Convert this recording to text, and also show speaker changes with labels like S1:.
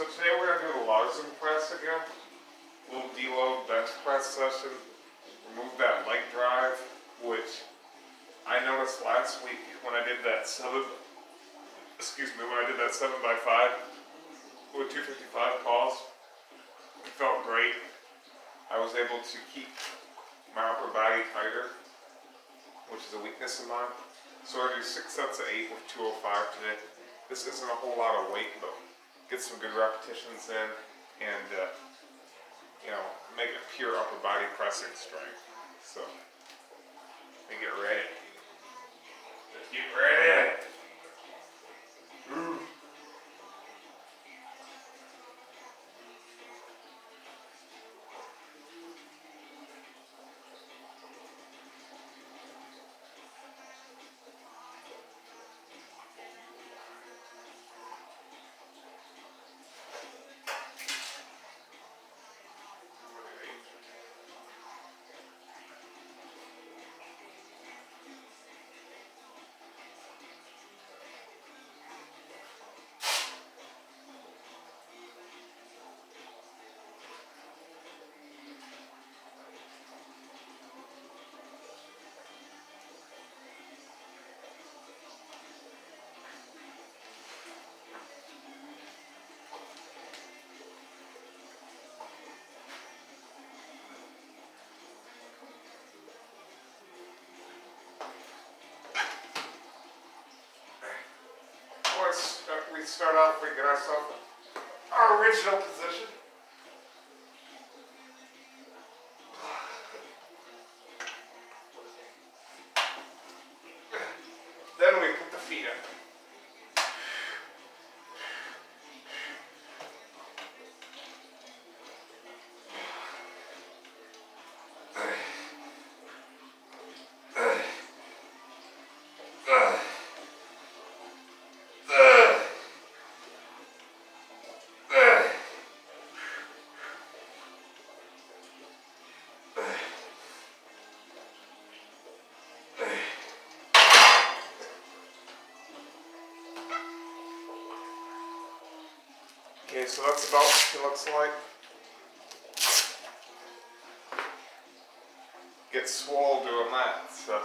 S1: So today we're gonna do the Larsen press again. Little deload bench press session. Remove that leg drive, which I noticed last week when I did that seven. Excuse me, when I did that seven by five with 255 calls. It felt great. I was able to keep my upper body tighter, which is a weakness of mine. So I do six sets of eight with 205 today. This isn't a whole lot of weight, but get some good repetitions in and, uh, you know, make it pure upper body pressing strength. So, me get ready. Start, we start off, we get ourselves our original position. Then we put the feet up. Okay, so that's about what she looks like. Get swole doing that, so.